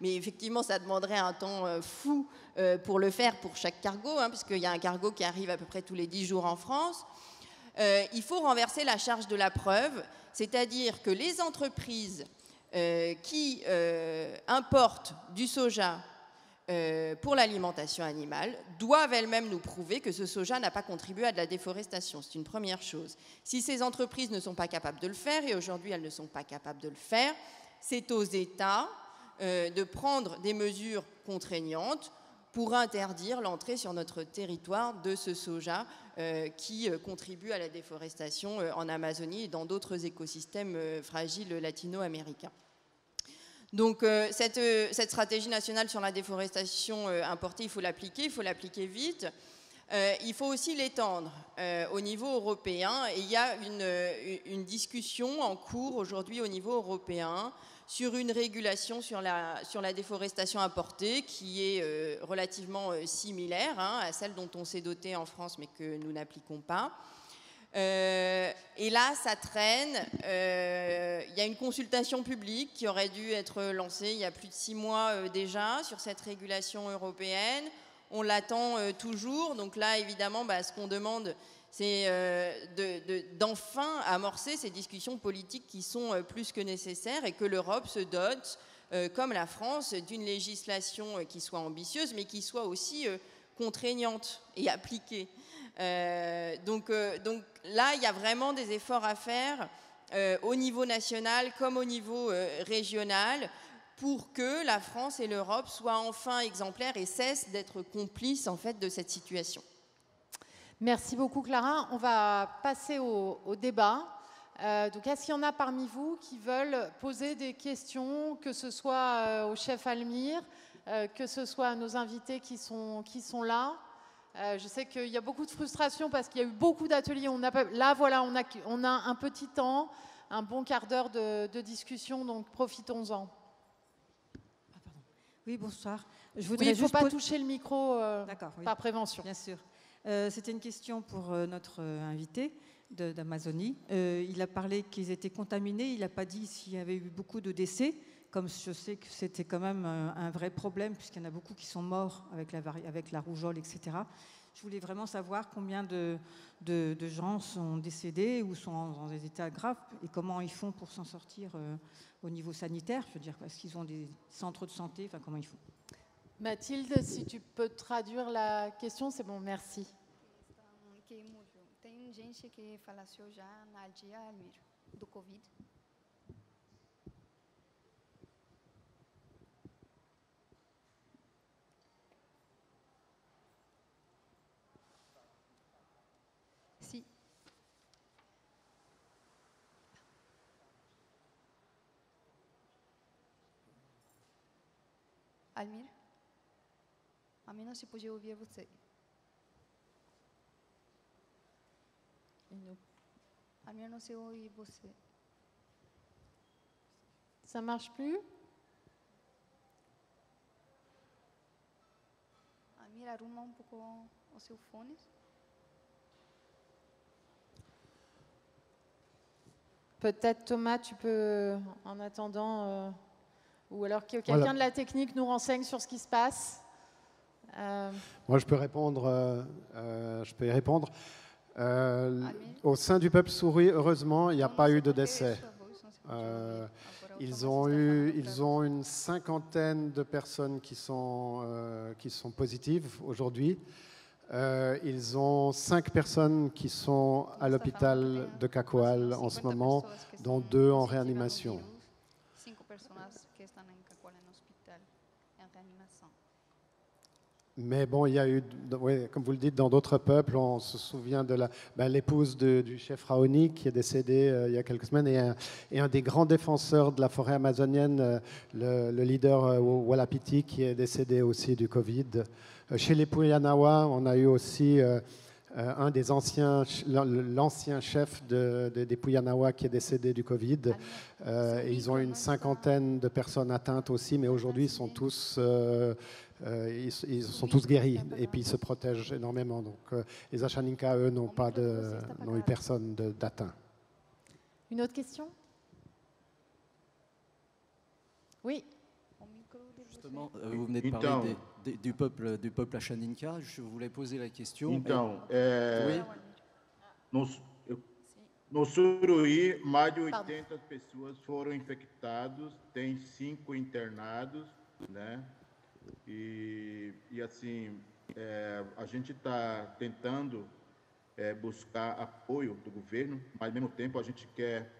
Speaker 5: mais effectivement, ça demanderait un temps euh, fou euh, pour le faire pour chaque cargo, hein, puisqu'il y a un cargo qui arrive à peu près tous les 10 jours en France. Euh, il faut renverser la charge de la preuve, c'est-à-dire que les entreprises qui importent du soja pour l'alimentation animale doivent elles-mêmes nous prouver que ce soja n'a pas contribué à de la déforestation. C'est une première chose. Si ces entreprises ne sont pas capables de le faire, et aujourd'hui elles ne sont pas capables de le faire, c'est aux États euh, de prendre des mesures contraignantes pour interdire l'entrée sur notre territoire de ce soja euh, qui euh, contribue à la déforestation en Amazonie et dans d'autres écosystèmes fragiles latino-américains. Donc cette, cette, stratégie nationale sur la déforestation importée, il faut l'appliquer, il faut l'appliquer vite. il faut aussi l'étendre au niveau européen et il y a une, discussion en cours aujourd'hui au niveau européen sur une régulation sur la, sur la déforestation apportée qui est euh, relativement euh, similaire hein, à celle dont on s'est doté en France mais que nous n'appliquons pas. Euh, et là, ça traîne. Il y a une consultation publique qui aurait dû être lancée il y a plus de six mois déjà sur cette régulation européenne. On l'attend toujours. Donc là, évidemment, bah, ce qu'on demande, c'est d'enfin amorcer ces discussions politiques qui sont plus que nécessaires et que l'Europe se dote, comme la France, d'une législation qui soit ambitieuse, mais qui soit aussi contraignante et appliquée. Donc, donc là, il y a vraiment des efforts à faire au niveau national comme au niveau régional pour que la France et l'Europe soient enfin exemplaires et cessent d'être complices en fait de cette situation.
Speaker 1: Merci beaucoup Clara. On va passer au, débat. Euh, donc, est-ce qu'il y en a parmi vous qui veulent poser des questions, que ce soit euh, au chef Almire, euh, que ce soit à nos invités qui sont, qui sont là? Je sais qu'il y a beaucoup de frustration parce qu'il y a eu beaucoup d'ateliers. Là, voilà, on a, on a un petit temps, un bon quart d'heure de, de discussion, donc profitons-en.
Speaker 6: Oui, bonsoir.
Speaker 1: Je voudrais il ne faut pas toucher le micro euh, par prévention.
Speaker 6: Bien sûr. Euh, c'était une question pour euh, notre invité d'Amazonie. il a parlé qu'ils étaient contaminés. Il n'a pas dit s'il y avait eu beaucoup de décès, comme je sais que c'était quand même un vrai problème, puisqu'il y en a beaucoup qui sont morts avec la, avec la rougeole, etc. Je voulais vraiment savoir combien de, de, gens sont décédés ou sont dans des états graves et comment ils font pour s'en sortir euh, au niveau sanitaire. Je veux dire, est-ce qu'ils ont des centres de santé Enfin, comment ils font
Speaker 1: Mathilde, si tu peux traduire la question, c'est bon, merci. Covid.
Speaker 3: Almir? A mim não se podia ouvir você. A mim não se ouvir você.
Speaker 1: Ça marche plus?
Speaker 3: Amir, arruma um pouco o seu fone.
Speaker 1: Peut-être Thomas, tu peux, en attendant, euh, ou alors que quelqu'un de la technique nous renseigne sur ce qui se passe.
Speaker 4: Euh, Moi, je peux répondre. Euh, euh, je peux y répondre. au sein du peuple souris, heureusement, il n'y a pas eu de décès. ils, ont eu, ils ont une cinquantaine de personnes qui sont, qui sont positives aujourd'hui. ils ont cinq personnes qui sont à l'hôpital de Cacoal en ce moment, dont deux en réanimation. Mais bon, il y a eu, comme vous le dites, dans d'autres peuples, on se souvient de ben, l'épouse du chef Raoni qui est décédée euh, il y a quelques semaines et un, et un, des grands défenseurs de la forêt amazonienne, euh, le, leader euh, Walapiti, qui est décédé aussi du Covid. chez les Puyanawa, on a eu aussi un des anciens, l'ancien chef de, des Puyanawa qui est décédé du Covid. et ils ont une cinquantaine de personnes atteintes aussi, mais aujourd'hui, ils sont tous euh, ils, sont tous guéris et puis ils se protègent énormément. Donc euh, les Achaninka, eux, n'ont pas de, n'ont eu personne d'atteint.
Speaker 1: Une autre question? Oui.
Speaker 7: Justement, euh, vous venez de parler du peuple du peuple Achaninka. Je voulais poser la question.
Speaker 2: Então, é, no, no Suruí, mais de 80 pessoas foram infectadas, tem cinco internados, né? E, e assim, é, a gente está tentando é, buscar apoio do governo, mas ao mesmo tempo a gente quer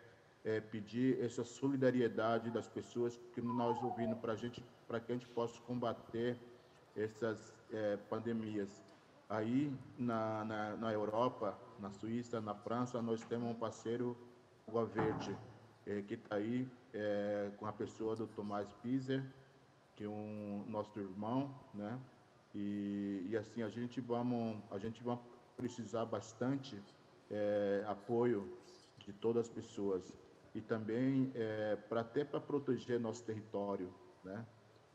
Speaker 2: é, pedir essa solidariedade das pessoas que nós ouvindo para gente, para que a gente possa combater essas é, pandemias. Aí na, na, na, Europa, na Suíça, na França, nós temos um parceiro, Água Verde, é, que está aí é, com a pessoa do Tomás Pizer, que um nosso irmão, né? E, e assim a gente vamos a gente vai precisar bastante é, apoio de todas as pessoas e também é, para até para proteger nosso território, né?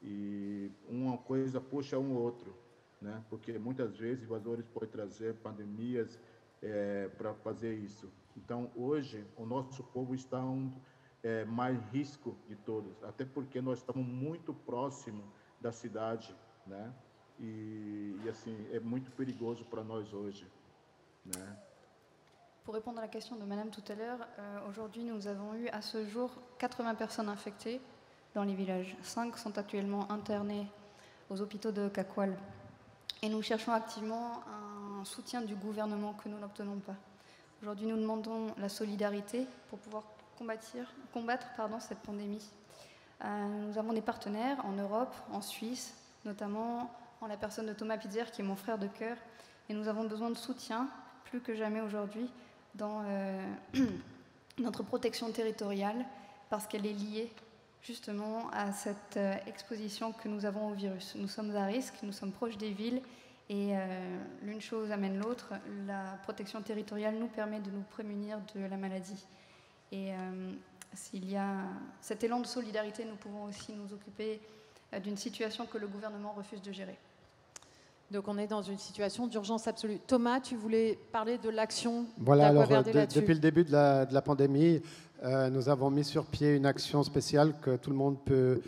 Speaker 2: E uma coisa puxa um outro, né? Porque muitas vezes invasores podem trazer pandemias é, para fazer isso. Então hoje o nosso povo está um é, mais risco de todos, até porque nós estamos muito próximo da cidade, né? E, e assim é muito perigoso para nós hoje?
Speaker 3: Pour répondre à la question de Madame tout à l'heure, euh, aujourd'hui nous avons eu à ce jour 80 personnes infectées dans les villages. 5 sont actuellement internées aux hôpitaux de Kakwal. Et nous cherchons activement un soutien du gouvernement que nous n'obtenons pas. Aujourd'hui nous demandons la solidarité pour pouvoir combattre cette pandémie. Euh, nous avons des partenaires en Europe, en Suisse, notamment en la personne de Thomas Pizzer, qui est mon frère de cœur. Et nous avons besoin de soutien, plus que jamais aujourd'hui, dans euh, (clears throat) notre protection territoriale, parce qu'elle est liée justement à cette euh, exposition que nous avons au virus. Nous sommes à risque, nous sommes proches des villes, et l'une chose amène l'autre. La protection territoriale nous permet de nous prémunir de la maladie. Et s'il y a cet élan de solidarité, nous pouvons aussi nous occuper euh, d'une situation que le gouvernement refuse de gérer.
Speaker 1: Donc on est dans une situation d'urgence absolue. Thomas, tu voulais parler de l'action
Speaker 4: Voilà, alors euh, depuis le début de la, pandémie, euh, nous avons mis sur pied une action spéciale que tout le monde peut,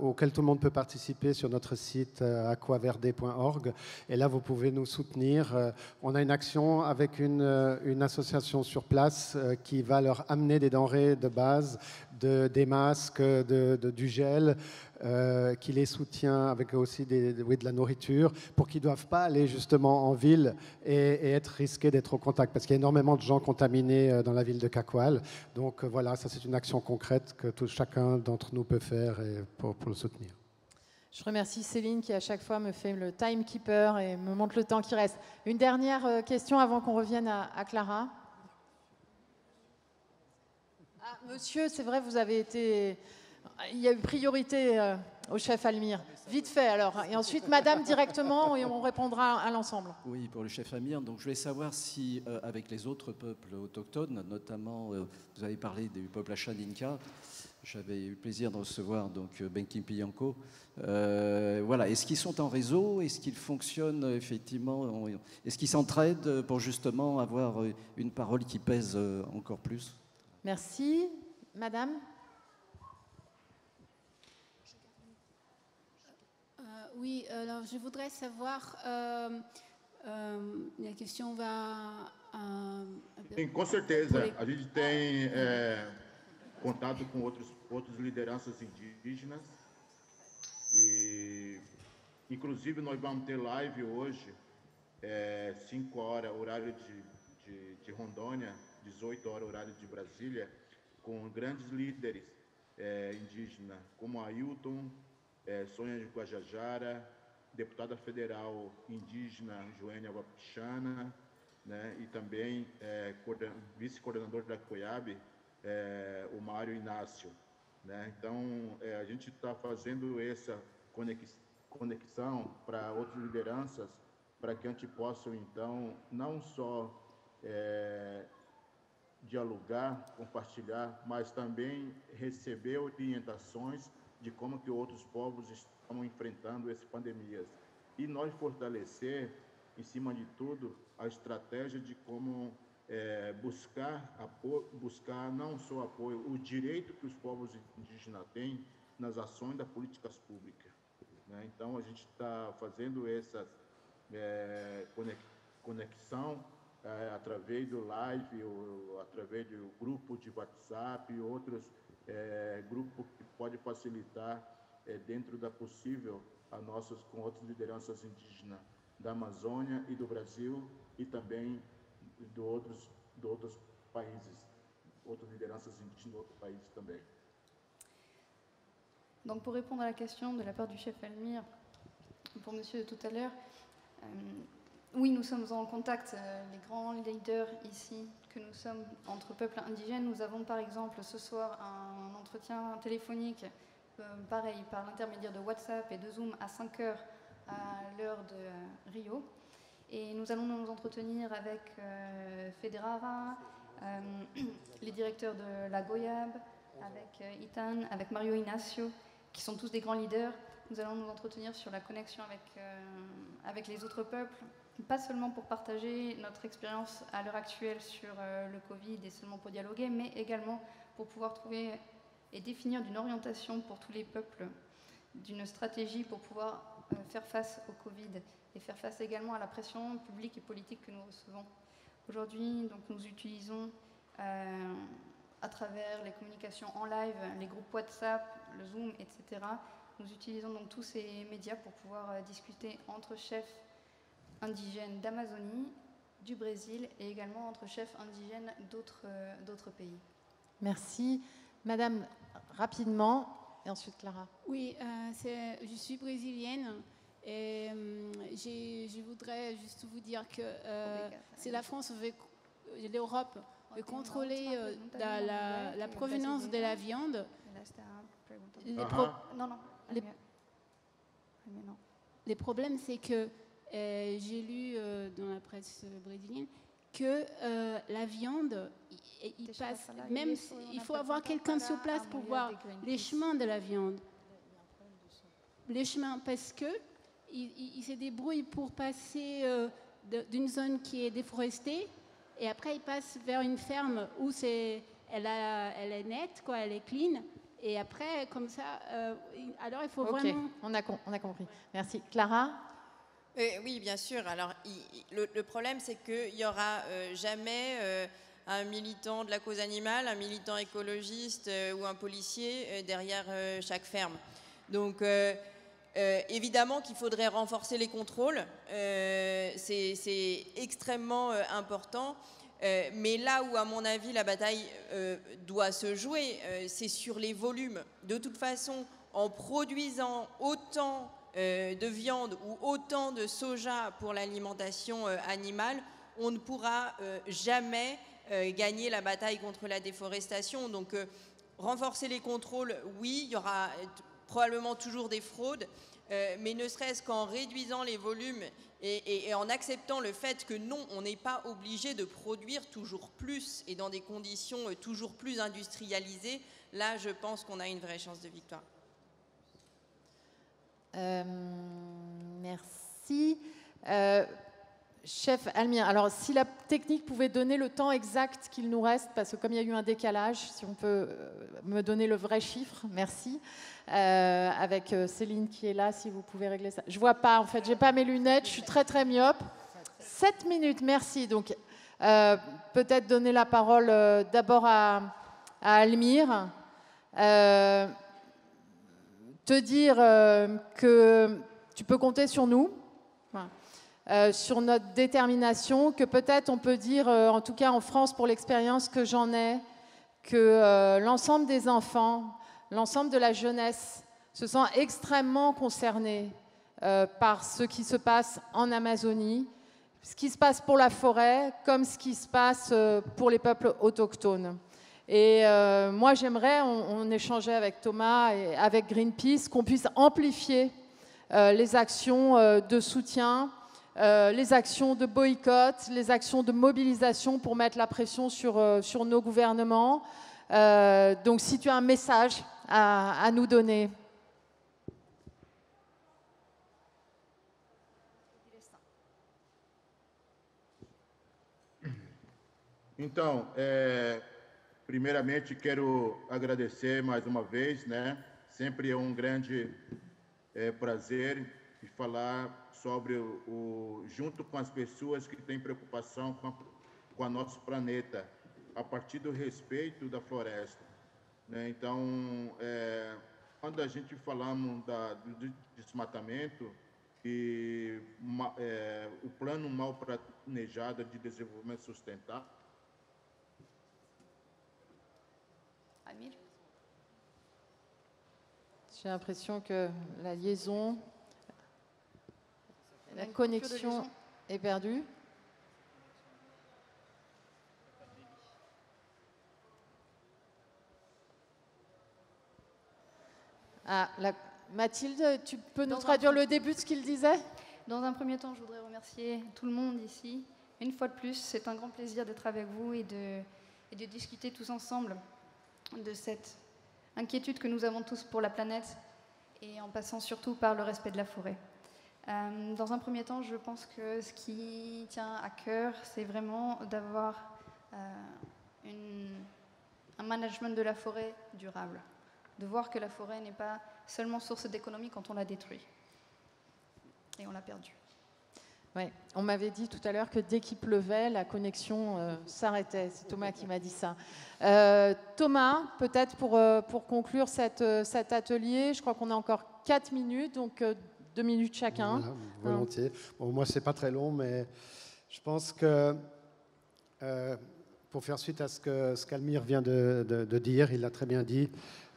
Speaker 4: auquel tout le monde peut participer sur notre site aquaverde.org. Et là, vous pouvez nous soutenir. on a une action avec une association sur place qui va leur amener des denrées de base, de, des masques, de, du gel. Euh, qui les soutient avec aussi des, de la nourriture, pour qu'ils ne doivent pas aller justement en ville et, être risqués d'être au contact, parce qu'il y a énormément de gens contaminés euh, dans la ville de Cacoal. Donc euh, voilà, ça c'est une action concrète que tout, chacun d'entre nous peut faire et pour, le soutenir.
Speaker 1: Je remercie Céline qui à chaque fois me fait le timekeeper et me montre le temps qui reste. Une dernière question avant qu'on revienne à Clara. Ah, monsieur, c'est vrai, vous avez été il y a eu priorité euh, au chef Almir. Vite fait alors. Et ensuite, madame directement, et on répondra à l'ensemble.
Speaker 7: Oui, pour le chef Almir. Donc je voulais savoir si, euh, avec les autres peuples autochtones, notamment, euh, vous avez parlé du peuple Achaninka, j'avais eu le plaisir de recevoir donc Piyanko. voilà, est-ce qu'ils sont en réseau? Est-ce qu'ils fonctionnent effectivement? Est-ce qu'ils s'entraident pour justement avoir une parole qui pèse encore plus?
Speaker 1: Merci. Madame
Speaker 8: Oui, alors je voudrais savoir, euh, euh, a question va...
Speaker 2: Sim, com certeza. A gente tem é, contato com outros, outras lideranças indígenas e, inclusive, nós vamos ter live hoje, 5 é, horas, horário de, de, de, Rondônia, 18 horas, horário de Brasília, com grandes líderes é, indígenas, como Ailton, é, Sônia de Guajajara, deputada federal indígena Joênia Wapichana, né, e também é, vice-coordenador da COIAB, é, o Mário Inácio. Né? Então, é, a gente está fazendo essa conexão para outras lideranças, para que a gente possa, então, não só é, dialogar, compartilhar, mas também receber orientações de como que outros povos estão enfrentando essas pandemias. E nós fortalecer, em cima de tudo, a estratégia de como é, buscar, apoio, buscar não só apoio, o direito que os povos indígenas têm nas ações das políticas públicas. Né? Então, a gente está fazendo essa é, conexão é, através do live, ou, através do grupo de WhatsApp e outros é, grupo que pode facilitar, é, dentro da possível, a nossas, com outras lideranças indígenas da Amazônia e do Brasil e também de outros, de outros países, outras lideranças indígenas de outros países também.
Speaker 3: Donc pour répondre à la question de la part du chef Almir, pour monsieur de tout à l'heure, euh, Oui, nous sommes en contact, euh, les grands leaders ici que nous sommes entre peuples indigènes. Nous avons par exemple ce soir un entretien téléphonique, euh, pareil, par l'intermédiaire de WhatsApp et de Zoom à 5 heures à l'heure de euh, Rio. Et nous allons nous entretenir avec Federara, (clears throat) les directeurs de la Goyab, avec Itan, avec Mario Inacio, qui sont tous des grands leaders. Nous allons nous entretenir sur la connexion avec les autres peuples, pas seulement pour partager notre expérience à l'heure actuelle sur euh, le Covid et seulement pour dialoguer, mais également pour pouvoir trouver et définir d'une orientation pour tous les peuples, d'une stratégie pour pouvoir euh, faire face au Covid et faire face également à la pression publique et politique que nous recevons. Aujourd'hui, donc, nous utilisons euh, à travers les communications en live, les groupes WhatsApp, le Zoom, etc. Nous utilisons donc tous ces médias pour pouvoir discuter entre chefs indigènes d'Amazonie, du Brésil et également entre chefs indigènes d'autres euh, d'autres pays.
Speaker 1: Merci. Madame, rapidement, et ensuite Clara.
Speaker 8: Oui, euh, je suis brésilienne et euh, je voudrais juste vous dire que euh, si la France veut, l'Europe veut contrôler euh, la, la- la provenance de la viande, les, pro- problèmes, c'est que euh, j'ai lu euh, dans la presse brésilienne que euh, la viande, il, passe, même il faut avoir quelqu'un sur place pour voir les chemins de la viande. Les chemins, parce que il, il- il se débrouille pour passer euh, d'une zone qui est déforestée et après il passe vers une ferme où c'est, elle, a- elle est nette, quoi, elle est clean. Et après, comme ça, euh, alors il faut
Speaker 1: Ok,
Speaker 8: vraiment
Speaker 1: on a, on a compris. Merci. Clara?
Speaker 5: Euh, oui, bien sûr. Alors, le, problème, c'est qu'il n'y aura euh, jamais euh, un militant de la cause animale, un militant écologiste ou un policier derrière chaque ferme. Donc, évidemment qu'il faudrait renforcer les contrôles. C'est extrêmement important. Mais là où, à mon avis, la bataille doit se jouer, c'est sur les volumes. De toute façon, en produisant autant de viande ou autant de soja pour l'alimentation euh, animale, on ne pourra euh, jamais euh, gagner la bataille contre la déforestation. Donc, euh, renforcer les contrôles, oui, il y aura euh, probablement toujours des fraudes, euh, mais ne serait-ce qu'en réduisant les volumes et, en acceptant le fait que non, on n'est pas obligé de produire toujours plus et dans des conditions euh, toujours plus industrialisées, là, je pense qu'on a une vraie chance de victoire.
Speaker 1: Euh, merci. Euh, chef Almir, alors si la technique pouvait donner le temps exact qu'il nous reste, parce que comme il y a eu un décalage, si on peut euh, me donner le vrai chiffre, merci. Avec Céline qui est là, si vous pouvez régler ça. Je vois pas, en fait, j'ai pas mes lunettes, je suis très très myope. 7 minutes, merci. Donc, peut-être donner la parole d'abord à, à Almir. Te dire euh, que tu peux compter sur nous. Euh, sur notre détermination, que peut-être on peut dire, euh, en tout cas en France pour l'expérience que j'en ai, que l'ensemble des enfants, l'ensemble de la jeunesse se sent extrêmement concernés par ce qui se passe en Amazonie, ce qui se passe pour la forêt, comme ce qui se passe pour les peuples autochtones. Et euh, moi, j'aimerais, on, échangeait avec Thomas et avec Greenpeace, qu'on puisse amplifier euh, les actions euh, de soutien, les actions de boycott, les actions de mobilisation pour mettre la pression sur, sur nos gouvernements. Donc, si tu as un message à, nous donner.
Speaker 2: Primeiramente quero agradecer mais uma vez, né? Sempre é um grande é, prazer de falar sobre o, o- junto com as pessoas que têm preocupação com, a, com o nosso planeta, a partir do respeito da floresta. né? Então, é, quando a gente falamos da, do de- desmatamento e é, o plano mal planejado de desenvolvimento sustentável,
Speaker 1: J'ai l'impression que la liaison, la connexion est perdue. Ah, la- Mathilde, tu peux nous
Speaker 3: Dans
Speaker 1: traduire le début de ce qu'il disait?
Speaker 3: Dans un premier temps, je voudrais remercier tout le monde ici. Une fois de plus, c'est un grand plaisir d'être avec vous et de, et de discuter tous ensemble de cette inquiétude que nous avons tous pour la planète et en passant surtout par le respect de la forêt. Euh, dans un premier temps, je pense que ce qui tient à cœur, c'est vraiment d'avoir euh, un management de la forêt durable, de voir que la forêt n'est pas seulement source d'économie quand on la détruit. Et on l'a perdu.
Speaker 1: Ouais. On m'avait dit tout à l'heure que dès qu'il pleuvait, la connexion euh, s'arrêtait. C'est Thomas qui m'a dit ça. Euh, Thomas, peut-être pour, euh, pour conclure cette, cet atelier, je crois qu'on a encore 4 minutes, donc 2 minutes chacun.
Speaker 4: volontiers. Bon, moi, c'est pas très long, mais je pense que pour faire suite à ce que ce qu'Almire vient de, de, dire, il l'a très bien dit,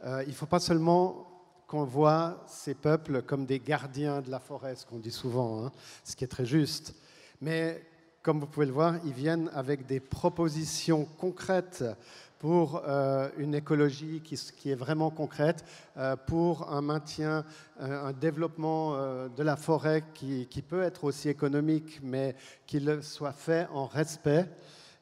Speaker 4: il ne faut pas seulement qu'on voit ces peuples comme des gardiens de la forêt, ce qu'on dit souvent, hein, ce qui est très juste. Mais comme vous pouvez le voir, ils viennent avec des propositions concrètes pour euh, une écologie qui, est vraiment concrète, euh, pour un maintien, euh, un développement de la forêt qui, peut être aussi économique, mais qu'il soit fait en respect.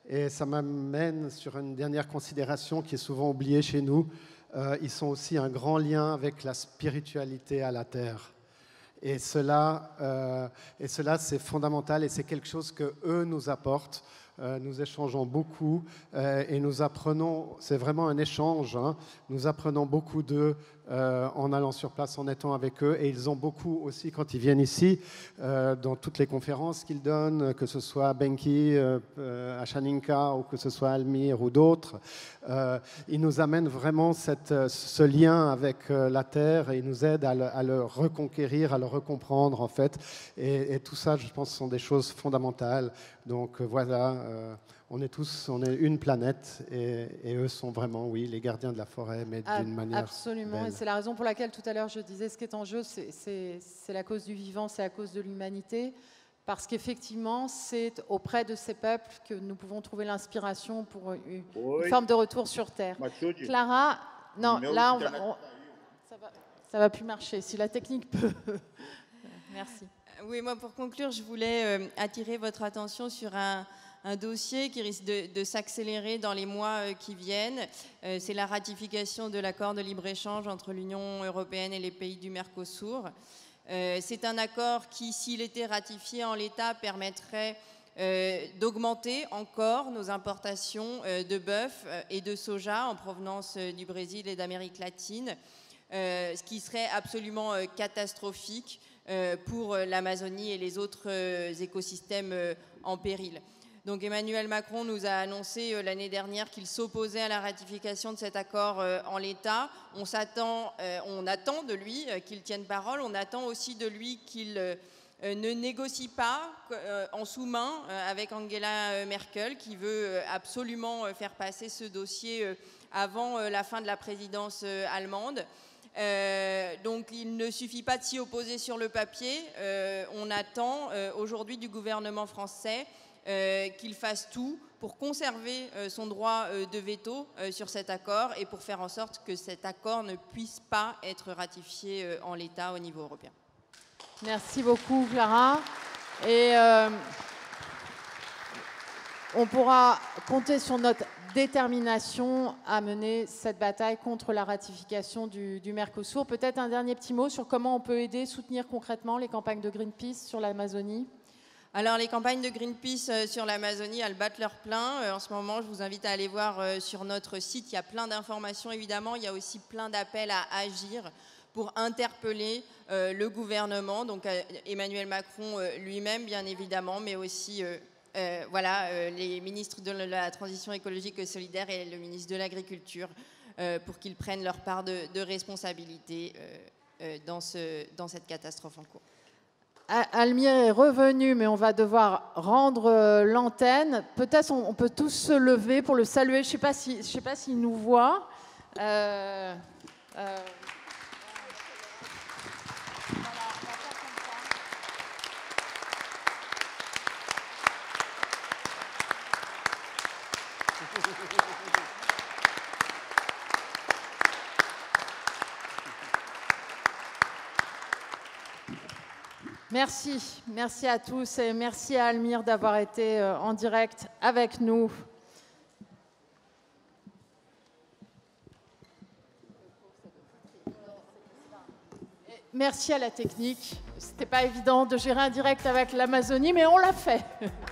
Speaker 4: Et ça m'amène sur une dernière considération qui est souvent oubliée chez nous, euh, ils sont aussi un grand lien avec la spiritualité à la terre. Et cela, euh, et cela c'est fondamental et c'est quelque chose que eux nous apportent. Euh, nous échangeons beaucoup et nous apprenons, c'est vraiment un échange, hein. nous apprenons beaucoup d'eux euh, en allant sur place, en étant avec eux. Et ils ont beaucoup aussi, quand ils viennent ici, euh, dans toutes les conférences qu'ils donnent, que ce soit Benki, euh, Ashaninka, ou que ce soit Almir ou d'autres, ils nous amènent vraiment ce lien avec la terre et ils nous aident à le, reconquérir, à le recomprendre en fait. Et, tout ça, je pense, sont des choses fondamentales. Donc voilà on est tous, on est une planète et, eux sont vraiment, oui, les gardiens de la forêt, mais d'une manière.
Speaker 1: Absolument, et c'est la raison pour laquelle tout à l'heure je disais ce qui est en jeu, c'est la cause du vivant, c'est la cause de l'humanité, parce qu'effectivement, c'est auprès de ces peuples que nous pouvons trouver l'inspiration pour une, forme de retour sur Terre. Clara, non, là, on va, ça, va, ça va plus marcher. Si la technique peut. (laughs) Merci.
Speaker 5: Oui, moi, pour conclure, je voulais euh, attirer votre attention sur un un dossier qui risque de, s'accélérer dans les mois euh, qui viennent. Euh, c'est la ratification de l'accord de libre-échange entre l'Union européenne et les pays du Mercosur. Euh, c'est un accord qui, s'il était ratifié en l'état, permettrait d'augmenter encore nos importations de bœuf et de soja en provenance du Brésil et d'Amérique latine, ce qui serait absolument catastrophique pour l'Amazonie et les autres écosystèmes en péril. Donc Emmanuel Macron nous a annoncé euh, l'année dernière qu'il s'opposait à la ratification de cet accord euh, en l'état. On s'attend, euh, on attend de lui qu'il tienne parole. On attend aussi de lui qu'il ne négocie pas en sous-main avec Angela Merkel, qui veut absolument faire passer ce dossier avant la fin de la présidence allemande. donc il ne suffit pas de s'y opposer sur le papier. on attend aujourd'hui du gouvernement français euh, qu'il fasse tout pour conserver euh, son droit euh, de veto sur cet accord et pour faire en sorte que cet accord ne puisse pas être ratifié en l'état au niveau européen.
Speaker 1: Merci beaucoup, Clara. Et on pourra compter sur notre détermination à mener cette bataille contre la ratification du, du Mercosur. Peut-être un dernier petit mot sur comment on peut aider, soutenir concrètement les campagnes de Greenpeace sur l'Amazonie?
Speaker 5: Alors les campagnes de Greenpeace euh, sur l'Amazonie, elles battent leur plein. Euh, en ce moment, je vous invite à aller voir euh, sur notre site, il y a plein d'informations évidemment, il y a aussi plein d'appels à agir pour interpeller le gouvernement, donc Emmanuel Macron lui-même bien évidemment, mais aussi voilà, les ministres de la transition écologique solidaire et le ministre de l'Agriculture pour qu'ils prennent leur part de, responsabilité dans cette catastrophe en cours.
Speaker 1: Almir est revenu, mais on va devoir rendre euh, l'antenne. Peut-être on, peut tous se lever pour le saluer. Je ne sais pas s'il si, nous voit. Euh, euh, Merci, merci à tous et merci à Almir d'avoir été euh, en direct avec nous. Merci à la technique. C'était pas évident de gérer un direct avec l'Amazonie, mais on l'a fait. (laughs)